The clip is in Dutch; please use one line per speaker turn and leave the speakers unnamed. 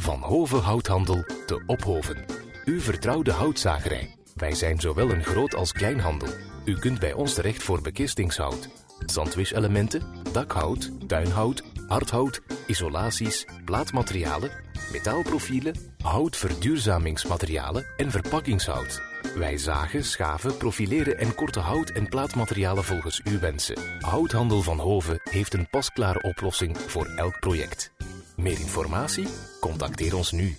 Van Hoven Houthandel te Ophoven. Uw vertrouwde houtzagerij. Wij zijn zowel een groot als kleinhandel. U kunt bij ons terecht voor bekistingshout, zandwischelementen, dakhout, tuinhout, hardhout, isolaties, plaatmaterialen, metaalprofielen, houtverduurzamingsmaterialen en verpakkingshout. Wij zagen, schaven, profileren en korten hout- en plaatmaterialen volgens uw wensen. Houthandel van Hoven heeft een pasklare oplossing voor elk project. Meer informatie? Contacteer ons nu.